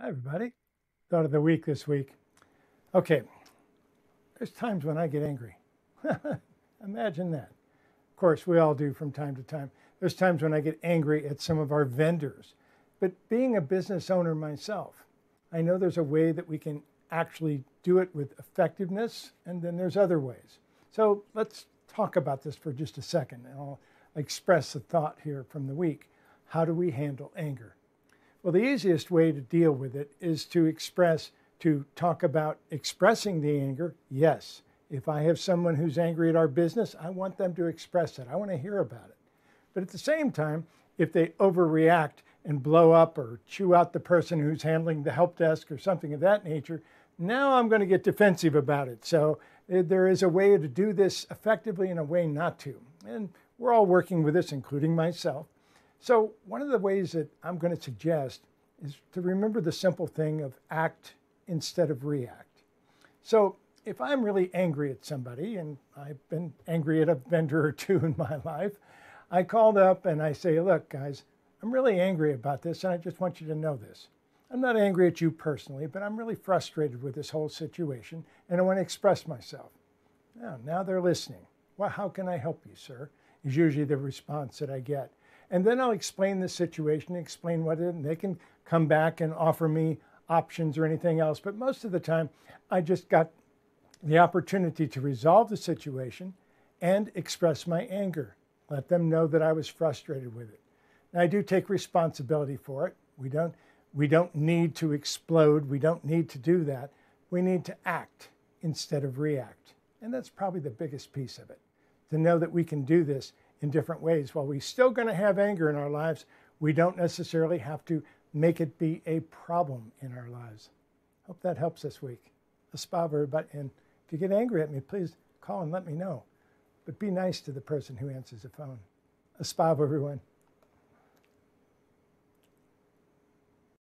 Hi, everybody. Thought of the week this week. Okay, there's times when I get angry. Imagine that. Of course, we all do from time to time. There's times when I get angry at some of our vendors. But being a business owner myself, I know there's a way that we can actually do it with effectiveness, and then there's other ways. So let's talk about this for just a second, and I'll express the thought here from the week. How do we handle anger? Well, the easiest way to deal with it is to express, to talk about expressing the anger. Yes, if I have someone who's angry at our business, I want them to express it. I want to hear about it. But at the same time, if they overreact and blow up or chew out the person who's handling the help desk or something of that nature, now I'm going to get defensive about it. So eh, there is a way to do this effectively and a way not to. And we're all working with this, including myself. So, one of the ways that I'm going to suggest is to remember the simple thing of act instead of react. So, if I'm really angry at somebody, and I've been angry at a vendor or two in my life, I called up and I say, Look, guys, I'm really angry about this, and I just want you to know this. I'm not angry at you personally, but I'm really frustrated with this whole situation, and I want to express myself. Now, now they're listening. Well, how can I help you, sir? Is usually the response that I get. And then I'll explain the situation, explain what it, and they can come back and offer me options or anything else. But most of the time, I just got the opportunity to resolve the situation and express my anger. Let them know that I was frustrated with it. Now, I do take responsibility for it. We don't, we don't need to explode. We don't need to do that. We need to act instead of react. And that's probably the biggest piece of it to know that we can do this in different ways. While we're still going to have anger in our lives, we don't necessarily have to make it be a problem in our lives. Hope that helps this week. Espavo, everybody. And if you get angry at me, please call and let me know. But be nice to the person who answers the phone. Espavo, everyone.